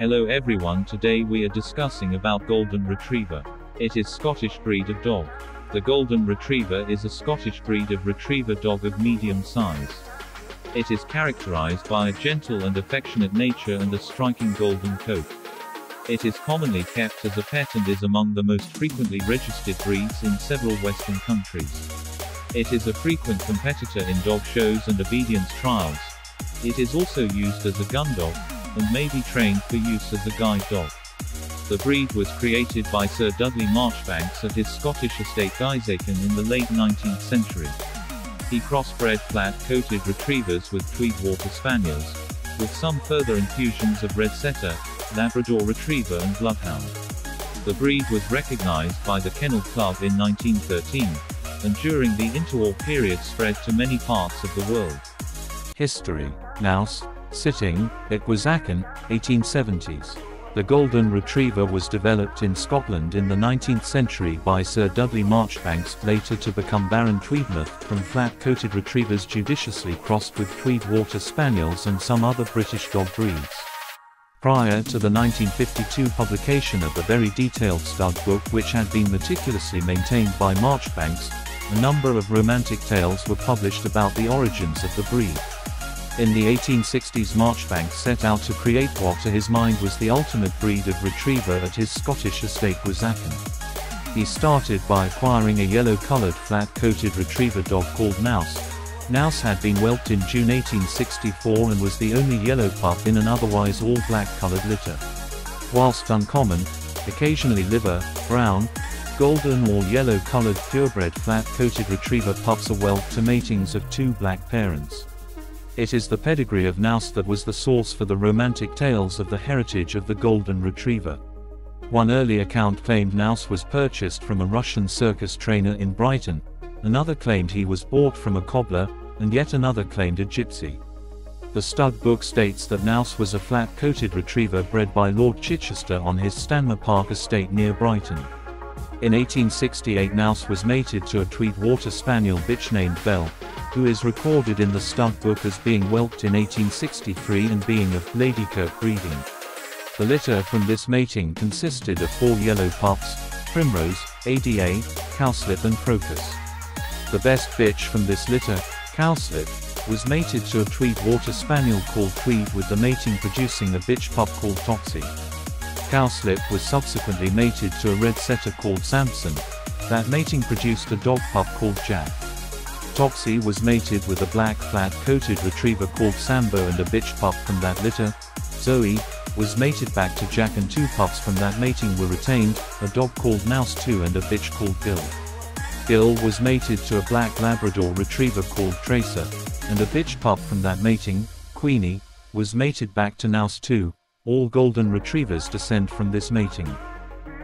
Hello everyone today we are discussing about Golden Retriever. It is Scottish breed of dog. The Golden Retriever is a Scottish breed of retriever dog of medium size. It is characterized by a gentle and affectionate nature and a striking golden coat. It is commonly kept as a pet and is among the most frequently registered breeds in several Western countries. It is a frequent competitor in dog shows and obedience trials. It is also used as a gun dog, and may be trained for use as a guide dog. The breed was created by Sir Dudley Marjoribanks at his Scottish estate Guisachan in the late 19th century. He crossbred flat-coated retrievers with Tweed Water Spaniels, with some further infusions of Red Setter, Labrador Retriever and Bloodhound. The breed was recognized by the Kennel Club in 1913, and during the interwar period spread to many parts of the world. History. Nous, sitting, at Guisachan, 1870s. The Golden Retriever was developed in Scotland in the 19th century by Sir Dudley Marjoribanks, later to become Baron Tweedmouth, from flat-coated retrievers judiciously crossed with Tweed Water Spaniels and some other British dog breeds. Prior to the 1952 publication of the very detailed stud book which had been meticulously maintained by Marjoribanks, a number of romantic tales were published about the origins of the breed. In the 1860s Marjoribanks set out to create what to his mind was the ultimate breed of retriever at his Scottish estate Guisachan. He started by acquiring a yellow-coloured flat-coated retriever dog called Nous. Nous had been whelped in June 1864 and was the only yellow pup in an otherwise all-black coloured litter. Whilst uncommon, occasionally liver, brown, golden or yellow-coloured purebred flat-coated retriever pups are whelped to matings of two black parents. It is the pedigree of Nous that was the source for the romantic tales of the heritage of the Golden Retriever. One early account claimed Nous was purchased from a Russian circus trainer in Brighton, another claimed he was bought from a cobbler, and yet another claimed a gypsy. The stud book states that Nous was a flat-coated retriever bred by Lord Chichester on his Stanmer Park estate near Brighton. In 1868 Nous was mated to a Tweed Water Spaniel bitch named Belle, who is recorded in the stud book as being whelped in 1863 and being of Ladykirk breeding. The litter from this mating consisted of four yellow pups, Primrose, Ada, Cowslip and Crocus. The best bitch from this litter, Cowslip, was mated to a Tweed Water Spaniel called Tweed with the mating producing a bitch pup called Topsy. Cowslip was subsequently mated to a red setter called Samson. That mating produced a dog pup called Jack. Topsy was mated with a black flat-coated retriever called Sambo and a bitch pup from that litter. Zoe was mated back to Jack and two pups from that mating were retained, a dog called Nous 2 and a bitch called Gil. Gil was mated to a black Labrador retriever called Tracer, and a bitch pup from that mating, Queenie, was mated back to Nous 2. All golden retrievers descend from this mating.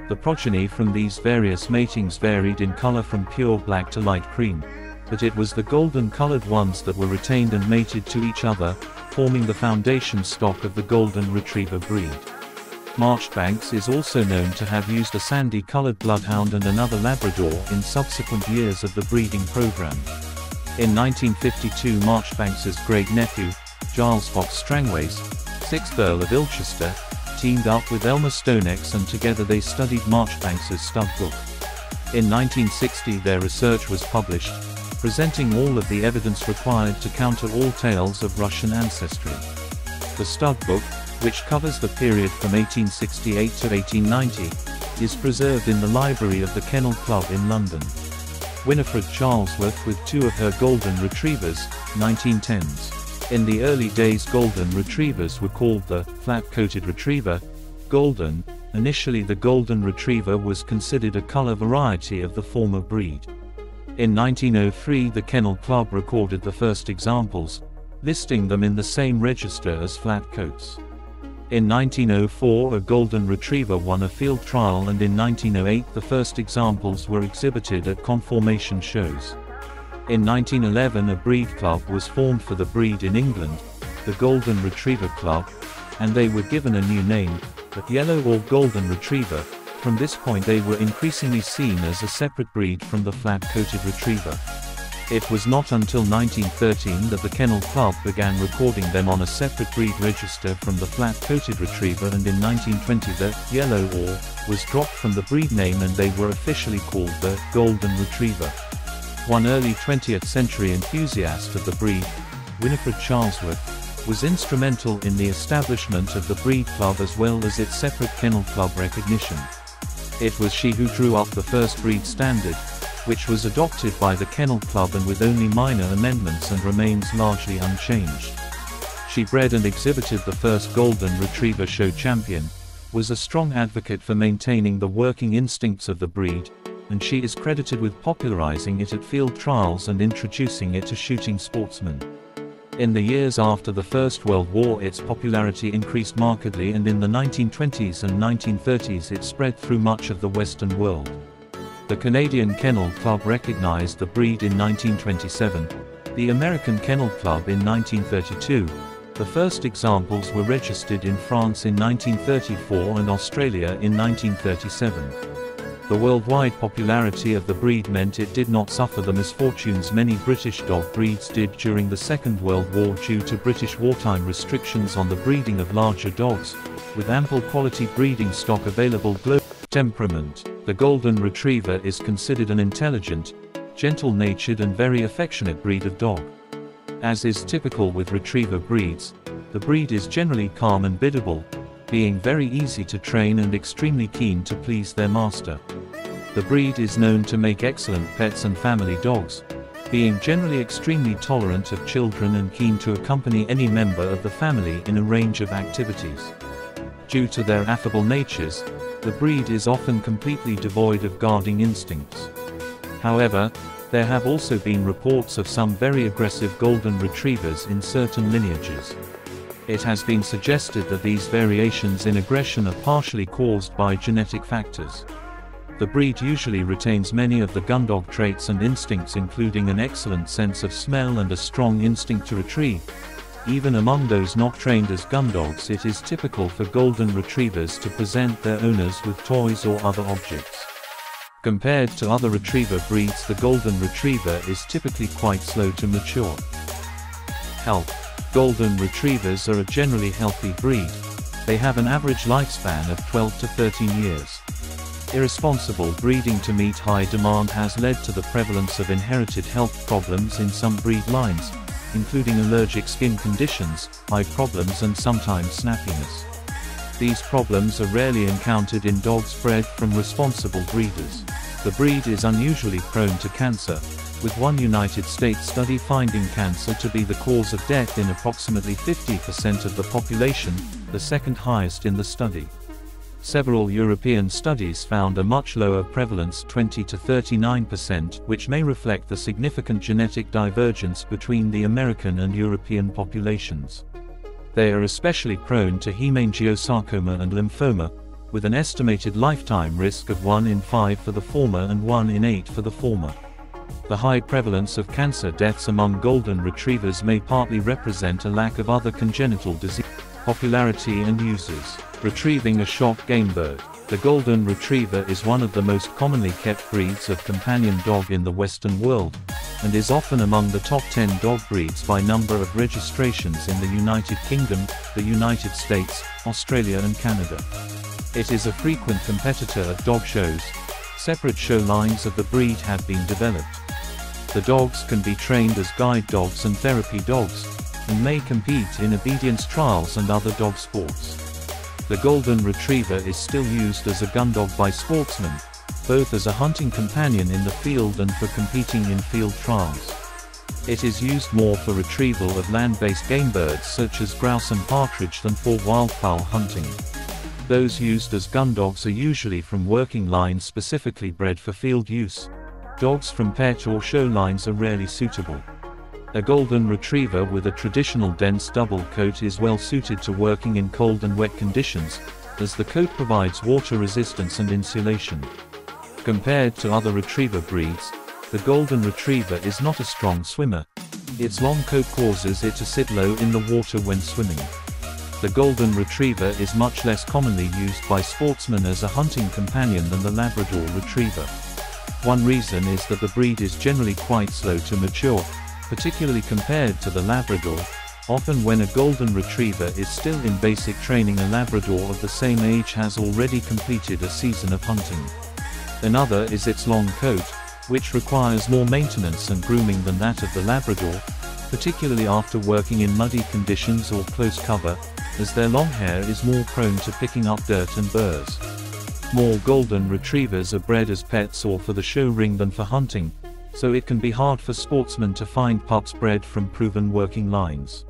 The progeny from these various matings varied in color from pure black to light cream but it was the golden-colored ones that were retained and mated to each other, forming the foundation stock of the golden retriever breed. Marjoribanks is also known to have used a sandy-colored bloodhound and another Labrador in subsequent years of the breeding program. In 1952 Marjoribanks's great-nephew, Giles Fox Strangways, 6th Earl of Ilchester, teamed up with Elma Stonex and together they studied Marjoribanks's stud book. In 1960 their research was published, presenting all of the evidence required to counter all tales of Russian ancestry. The stud book, which covers the period from 1868 to 1890, is preserved in the library of the Kennel Club in London. Winifred Charlesworth with two of her golden retrievers, 1910s. In the early days golden retrievers were called the flat-coated retriever, golden, initially the golden retriever was considered a color variety of the former breed. In 1903 the Kennel Club recorded the first examples, listing them in the same register as flat coats. In 1904 a Golden Retriever won a field trial and in 1908 the first examples were exhibited at conformation shows. In 1911 a breed club was formed for the breed in England, the Golden Retriever Club, and they were given a new name, the Yellow or Golden Retriever, from this point they were increasingly seen as a separate breed from the flat-coated retriever. It was not until 1913 that the Kennel Club began recording them on a separate breed register from the flat-coated retriever and in 1920 the yellow or was dropped from the breed name and they were officially called the Golden Retriever. One early 20th century enthusiast of the breed, Winifred Charlesworth, was instrumental in the establishment of the breed club as well as its separate kennel club recognition. It was she who drew up the first breed standard, which was adopted by the Kennel Club and with only minor amendments and remains largely unchanged. She bred and exhibited the first Golden Retriever show champion, was a strong advocate for maintaining the working instincts of the breed, and she is credited with popularizing it at field trials and introducing it to shooting sportsmen. In the years after the First World War its popularity increased markedly and in the 1920s and 1930s it spread through much of the Western world. The Canadian Kennel Club recognized the breed in 1927, the American Kennel Club in 1932. The first examples were registered in France in 1934 and Australia in 1937. The worldwide popularity of the breed meant it did not suffer the misfortunes many British dog breeds did during the Second World War due to British wartime restrictions on the breeding of larger dogs, with ample quality breeding stock available globally. Temperament the Golden Retriever is considered an intelligent, gentle-natured and very affectionate breed of dog. As is typical with Retriever breeds, the breed is generally calm and biddable, being very easy to train and extremely keen to please their master. The breed is known to make excellent pets and family dogs, being generally extremely tolerant of children and keen to accompany any member of the family in a range of activities. Due to their affable natures, the breed is often completely devoid of guarding instincts. However, there have also been reports of some very aggressive golden retrievers in certain lineages. It has been suggested that these variations in aggression are partially caused by genetic factors. The breed usually retains many of the gundog traits and instincts including an excellent sense of smell and a strong instinct to retrieve, even among those not trained as gun dogs it is typical for golden retrievers to present their owners with toys or other objects. Compared to other retriever breeds the golden retriever is typically quite slow to mature. Health. Golden retrievers are a generally healthy breed. They have an average lifespan of 12 to 13 years. Irresponsible breeding to meet high demand has led to the prevalence of inherited health problems in some breed lines, including allergic skin conditions, eye problems and sometimes snappiness. These problems are rarely encountered in dogs bred from responsible breeders. The breed is unusually prone to cancer, with one United States study finding cancer to be the cause of death in approximately 50% of the population, the second highest in the study. Several European studies found a much lower prevalence 20 to 39% which may reflect the significant genetic divergence between the American and European populations. They are especially prone to hemangiosarcoma and lymphoma, with an estimated lifetime risk of 1 in 5 for the former and 1 in 8 for the former. The high prevalence of cancer deaths among golden retrievers may partly represent a lack of other congenital disease. Popularity and uses Retrieving a shot game bird. The Golden Retriever is one of the most commonly kept breeds of companion dog in the Western world, and is often among the top 10 dog breeds by number of registrations in the United Kingdom, the United States, Australia and Canada. It is a frequent competitor at dog shows. Separate show lines of the breed have been developed. The dogs can be trained as guide dogs and therapy dogs, and may compete in obedience trials and other dog sports. The Golden Retriever is still used as a gun dog by sportsmen, both as a hunting companion in the field and for competing in field trials. It is used more for retrieval of land-based game birds such as grouse and partridge than for wildfowl hunting. Those used as gun dogs are usually from working lines specifically bred for field use. Dogs from pet or show lines are rarely suitable. A golden retriever with a traditional dense double coat is well suited to working in cold and wet conditions, as the coat provides water resistance and insulation. Compared to other retriever breeds, the golden retriever is not a strong swimmer. Its long coat causes it to sit low in the water when swimming. The golden retriever is much less commonly used by sportsmen as a hunting companion than the Labrador retriever. One reason is that the breed is generally quite slow to mature, particularly compared to the Labrador. Often when a Golden Retriever is still in basic training a Labrador of the same age has already completed a season of hunting. Another is its long coat, which requires more maintenance and grooming than that of the Labrador, particularly after working in muddy conditions or close cover, as their long hair is more prone to picking up dirt and burrs. More golden retrievers are bred as pets or for the show ring than for hunting, so it can be hard for sportsmen to find pups bred from proven working lines.